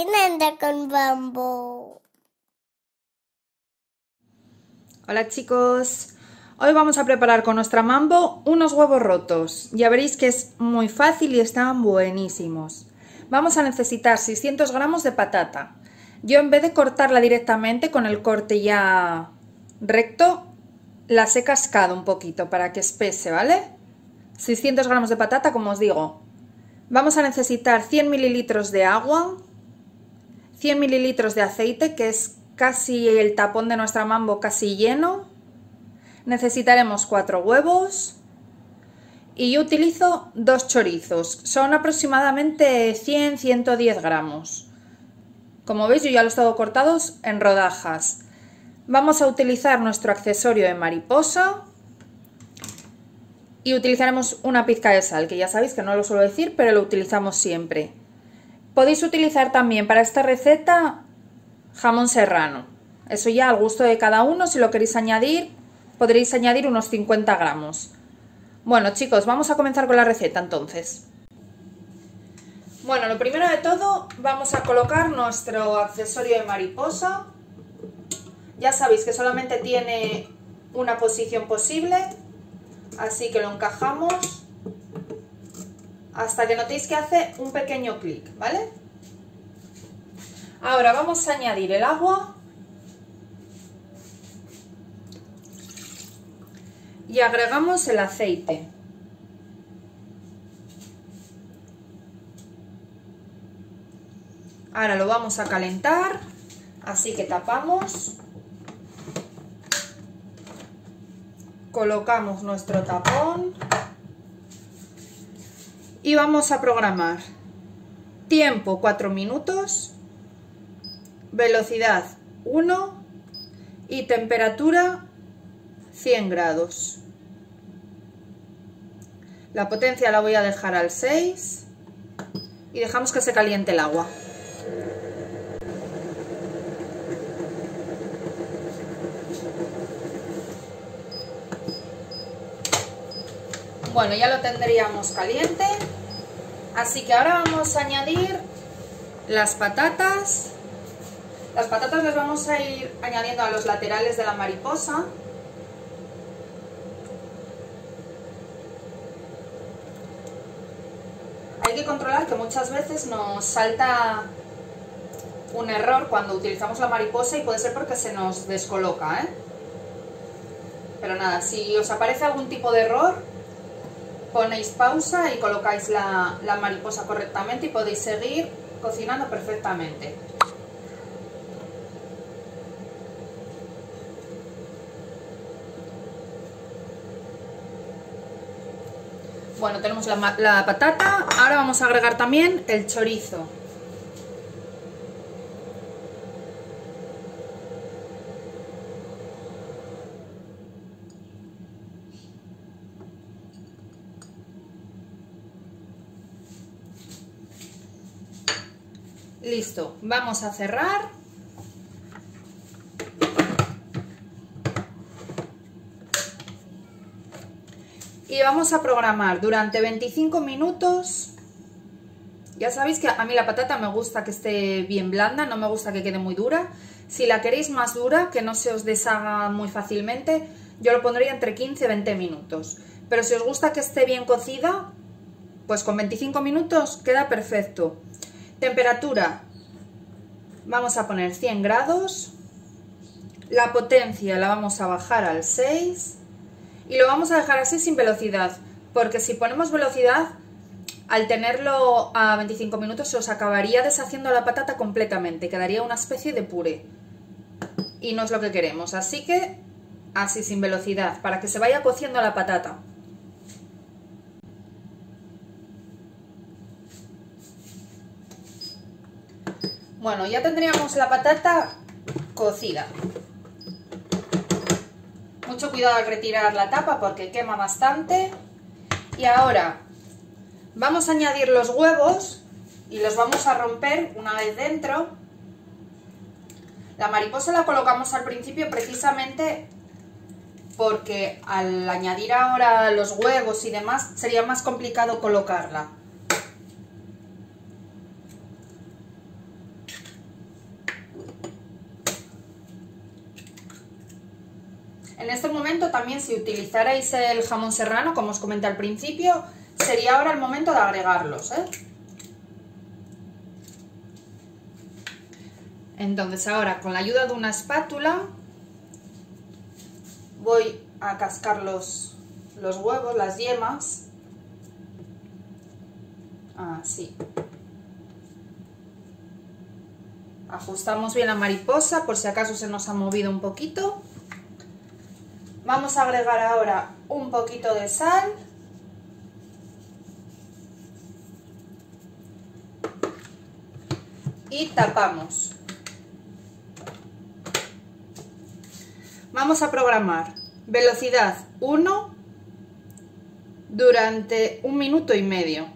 cocinando con bambú. Hola chicos, hoy vamos a preparar con nuestra mambo unos huevos rotos. Ya veréis que es muy fácil y están buenísimos. Vamos a necesitar 600 gramos de patata. Yo en vez de cortarla directamente con el corte ya recto, las he cascado un poquito para que espese, ¿vale? 600 gramos de patata, como os digo. Vamos a necesitar 100 mililitros de agua, 100 mililitros de aceite, que es casi el tapón de nuestra mambo casi lleno. Necesitaremos 4 huevos. Y yo utilizo dos chorizos. Son aproximadamente 100-110 gramos. Como veis, yo ya los tengo cortados en rodajas. Vamos a utilizar nuestro accesorio de mariposa. Y utilizaremos una pizca de sal, que ya sabéis que no lo suelo decir, pero lo utilizamos siempre. Podéis utilizar también para esta receta jamón serrano. Eso ya al gusto de cada uno, si lo queréis añadir, podréis añadir unos 50 gramos. Bueno chicos, vamos a comenzar con la receta entonces. Bueno, lo primero de todo vamos a colocar nuestro accesorio de mariposa. Ya sabéis que solamente tiene una posición posible, así que lo encajamos hasta que notéis que hace un pequeño clic, ¿vale? Ahora vamos a añadir el agua y agregamos el aceite. Ahora lo vamos a calentar, así que tapamos. Colocamos nuestro tapón y vamos a programar tiempo 4 minutos, velocidad 1 y temperatura 100 grados. La potencia la voy a dejar al 6 y dejamos que se caliente el agua. Bueno, ya lo tendríamos caliente. Así que ahora vamos a añadir las patatas. Las patatas las vamos a ir añadiendo a los laterales de la mariposa. Hay que controlar que muchas veces nos salta un error cuando utilizamos la mariposa y puede ser porque se nos descoloca, ¿eh? Pero nada, si os aparece algún tipo de error, ponéis pausa y colocáis la, mariposa correctamente y podéis seguir cocinando perfectamente. Bueno, tenemos la, la, patata, ahora vamos a agregar también el chorizo. Listo, vamos a cerrar. Y vamos a programar durante 25 minutos. Ya sabéis que a mí la patata me gusta que esté bien blanda, no me gusta que quede muy dura. Si la queréis más dura, que no se os deshaga muy fácilmente, yo lo pondría entre 15 y 20 minutos. Pero si os gusta que esté bien cocida, pues con 25 minutos queda perfecto. Temperatura, vamos a poner 100 grados. La potencia la vamos a bajar al 6 y lo vamos a dejar así sin velocidad, porque si ponemos velocidad, al tenerlo a 25 minutos se os acabaría deshaciendo la patata completamente, quedaría una especie de puré. Y no es lo que queremos, así que así sin velocidad, para que se vaya cociendo la patata. Bueno, ya tendríamos la patata cocida. Mucho cuidado al retirar la tapa porque quema bastante. Y ahora vamos a añadir los huevos y los vamos a romper una vez dentro. La mariposa la colocamos al principio precisamente porque al añadir ahora los huevos y demás sería más complicado colocarla. En este momento si utilizarais el jamón serrano, como os comenté al principio, sería ahora el momento de agregarlos. ¿eh? Entonces ahora con la ayuda de una espátula voy a cascar los, los huevos, las yemas. Así. Ajustamos bien la mariposa por si acaso se nos ha movido un poquito. Vamos a agregar ahora un poquito de sal. Y tapamos. Vamos a programar velocidad 1 durante un minuto y medio.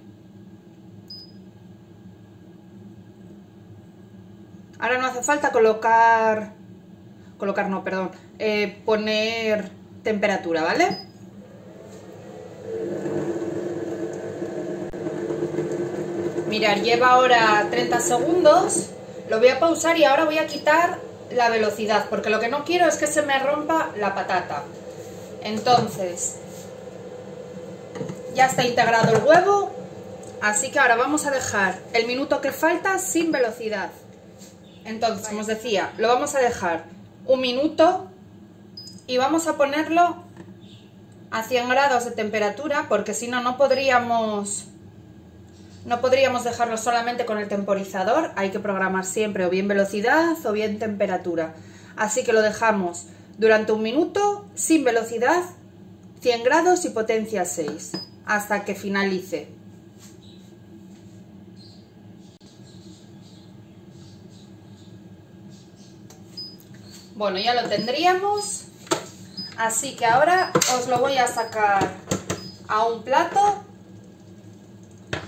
Ahora no hace falta colocar, colocar no, perdón, eh, poner temperatura, ¿vale? Mirar, lleva ahora 30 segundos, lo voy a pausar y ahora voy a quitar la velocidad, porque lo que no quiero es que se me rompa la patata. Entonces, ya está integrado el huevo, así que ahora vamos a dejar el minuto que falta sin velocidad. Entonces, como os decía, lo vamos a dejar un minuto y vamos a ponerlo a 100 grados de temperatura, porque si no, no podríamos no podríamos dejarlo solamente con el temporizador, hay que programar siempre o bien velocidad o bien temperatura. Así que lo dejamos durante un minuto, sin velocidad, 100 grados y potencia 6, hasta que finalice. Bueno, ya lo tendríamos, así que ahora os lo voy a sacar a un plato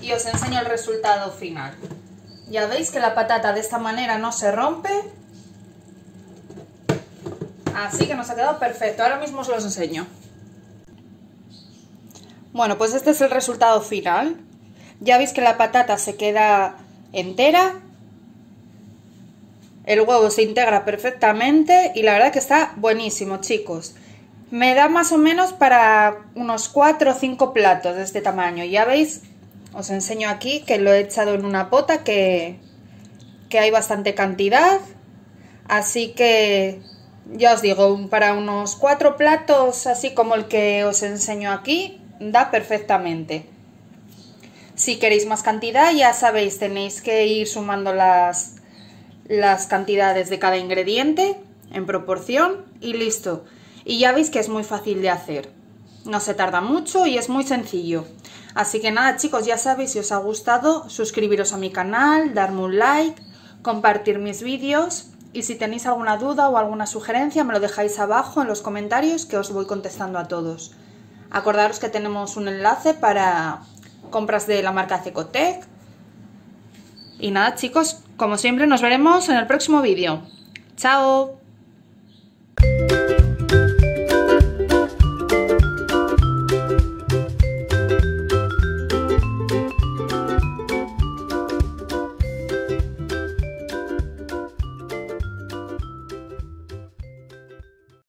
y os enseño el resultado final. Ya veis que la patata de esta manera no se rompe. Así que nos ha quedado perfecto. Ahora mismo os los enseño. Bueno, pues este es el resultado final. Ya veis que la patata se queda entera. El huevo se integra perfectamente y la verdad que está buenísimo, chicos. Me da más o menos para unos 4 o 5 platos de este tamaño. Ya veis os enseño aquí que lo he echado en una pota que, que hay bastante cantidad. Así que ya os digo, para unos cuatro platos, así como el que os enseño aquí, da perfectamente. Si queréis más cantidad, ya sabéis, tenéis que ir sumando las, las cantidades de cada ingrediente en proporción y listo. Y ya veis que es muy fácil de hacer. No se tarda mucho y es muy sencillo. Así que nada chicos, ya sabéis, si os ha gustado, suscribiros a mi canal, darme un like, compartir mis vídeos y si tenéis alguna duda o alguna sugerencia me lo dejáis abajo en los comentarios que os voy contestando a todos. Acordaros que tenemos un enlace para compras de la marca Cecotec. Y nada chicos, como siempre nos veremos en el próximo vídeo. ¡Chao!